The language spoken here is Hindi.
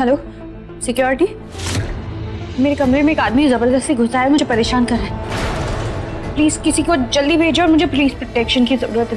हेलो सिक्योरिटी मेरे कमरे में एक आदमी ज़बरदस्ती घुसा है, मुझे परेशान कर रहा है। प्लीज़ किसी को जल्दी भेजो और मुझे पुलिस प्रोटेक्शन की ज़रूरत है।